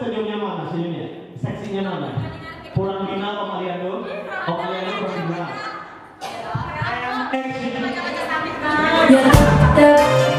senyumnya mana? Senyumnya? Seksinya mana? Kurang final Om Aliando? Om Aliando pulang final. Ya,